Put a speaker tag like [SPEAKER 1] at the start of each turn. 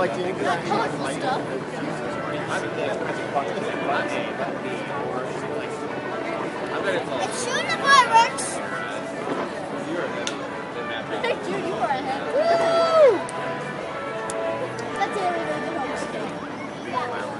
[SPEAKER 1] like, do
[SPEAKER 2] you think that stuff? It's shooting the fireworks. Dude, you are ahead. Woo! That's the host it. Yeah.